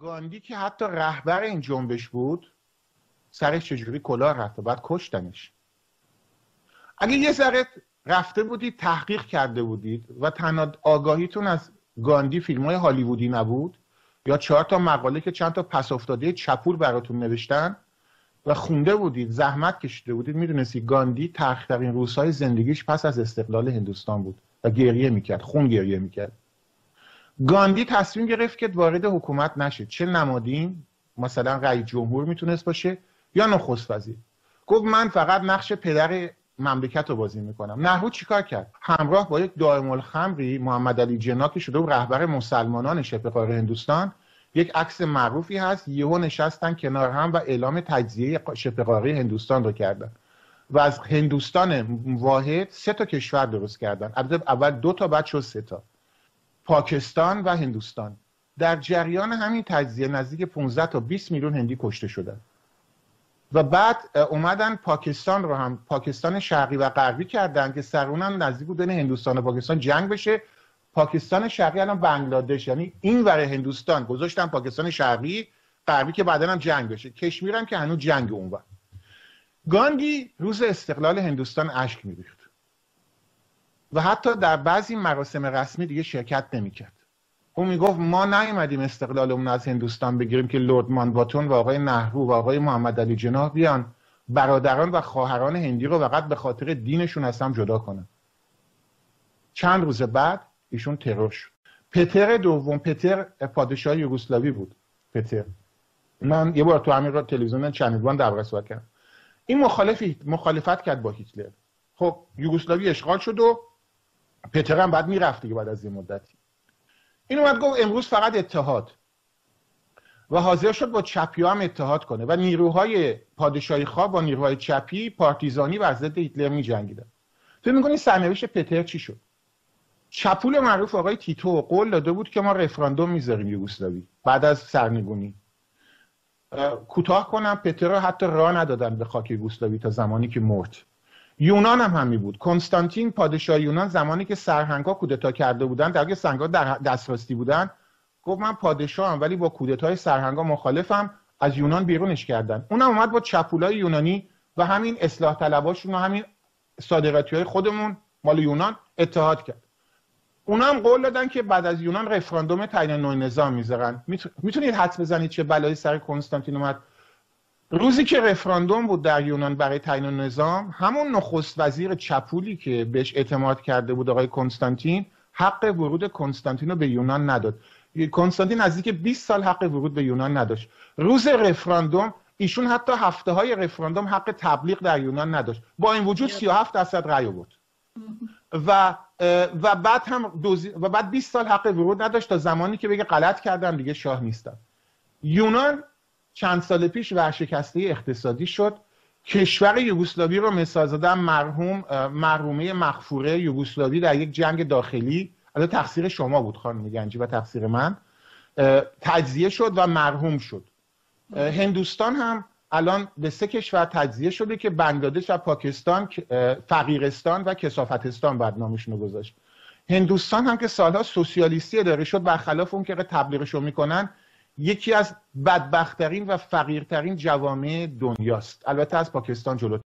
گاندی که حتی رهبر این جنبش بود سرش چجوری کلاه رفت و بعد کشتنش. اگه یه ذره رفته بودید تحقیق کرده بودید و تنها آگاهیتون از گاندی فیلم های هالیوودی نبود یا چهار تا مقاله که چند تا پس افتاده چپول براتون نوشتن و خونده بودید زحمت کشیده بودید می‌دونستی گاندی ترین روزهای زندگیش پس از استقلال هندوستان بود و گریه می‌کرد خون گریه می‌کرد. گاندی تصمیم گرفت که وارد حکومت نشه. چه نمادین؟ مثلا رئیس جمهور می‌تونست باشه یا نخست وزیر. گفت من فقط نقش پدر مملکت رو بازی می‌کنم. نهرو چیکار کرد؟ همراه با یک دائم الخمری محمد علی جنا که شده رهبر مسلمانان شبه قاره هندوستان یک عکس معروفی هست. یهو نشستن کنار هم و اعلام تجزیه شبه قاره هندوستان رو کردن. و از هندوستان واحد سه تا کشور درست کردن. اول دو تا بعد شد سه تا. پاکستان و هندوستان. در جریان همین تجزیه نزدیک 15 تا 20 میلیون هندی کشته شدن. و بعد اومدن پاکستان رو هم پاکستان شرقی و غربی کردن که سرون هم نزدیک بود بین هندوستان و پاکستان جنگ بشه. پاکستان شرقی الان بنگلادش یعنی این ور هندوستان گذاشتن پاکستان شرقی غربی که بعدا هم جنگ بشه. کشمیر هم که هنوز جنگ اون ور. گاندی روز استقلال هندوستان اشک میریخت. و حتی در بعضی مراسم رسمی دیگه شرکت نمی‌کرد. او می‌گفت ما نیومدیم استقلالمون از هندوستان بگیریم که لورد مانباتون و آقای نهرو و آقای محمد علی جناح بیان. برادران و خواهران هندی رو فقط به خاطر دینشون از هم جدا کنن. چند روز بعد ایشون ترور شد. پتر دوم پتر پادشاه یوگسلاوی بود. پتر. من یه بار تو همین تلویزیون چنلوان در صحبت کردم. این مخالفی مخالفت کرد با هیتلر. خب یوگسلاوی اشغال شد و پتر هم بعد می‌رفت دیگه بعد از این مدتی. این اومد گفت امروز فقط اتحاد. و حاضر شد با چپی هم اتحاد کنه. و نیروهای پادشاهی خواه با نیروهای چپی پارتیزانی و ضد هیتلر می جنگیدن تو می‌کنی سرنوشت پتر چی شد؟ چپول معروف آقای تیتو قول داده بود که ما رفراندوم می‌ذاریم یوگسلاوی. بعد از سرنگونی. کوتاه کنم پتر حتی راه ندادن به خاک یوگسلاوی تا زمانی که مرد. یونان هم همی بود. کنستانتین پادشاه یونان زمانی که سرهنگا کودتا کرده بودن در سرهنگا در دستراستی بودن گفت من پادشاهم ولی با کودتای سرهنگا مخالفم از یونان بیرونش کردن. اونم اومد با چپولای یونانی و همین اصلاح طلباشون و همین صادراتی های خودمون مال یونان اتحاد کرد. اونا هم قول دادن که بعد از یونان رفراندوم تعیین نوع نظام می‌ذارن. می‌تونید حدس بزنید چه بلایی سر کنستانتین اومد؟ روزی که رفراندوم بود در یونان برای تعیین نظام همون نخست وزیر چپولی که بهش اعتماد کرده بود آقای کنستانتین حق ورود کنستانتین رو به یونان نداد. کنستانتین نزدیک 20 سال حق ورود به یونان نداشت. روز رفراندوم ایشون حتی هفته های رفراندوم حق تبلیغ در یونان نداشت. با این وجود 37 درصد رأی بود و و بعد هم و بعد 20 سال حق ورود نداشت تا زمانی که بگه غلط کردم دیگه شاه نیستم یونان چند سال پیش ورشکسته اقتصادی شد. کشور یوگسلاوی رو مثال زدن مرحوم مرحومه مخفوره یوگسلاوی در یک جنگ داخلی. الان تقصیر شما بود خانم گنجی و تقصیر من. تجزیه شد و مرحوم شد. هندوستان هم الان به سه کشور تجزیه شده که بنگلادش و پاکستان فقیرستان و کسافتستان بعد نامشون گذاشت. هندوستان هم که سالها سوسیالیستی اداره شد برخلاف اون که تبلیغش رو می‌کنن یکی از بدبختترین و فقیرترین جوامع دنیاست. البته از پاکستان جلو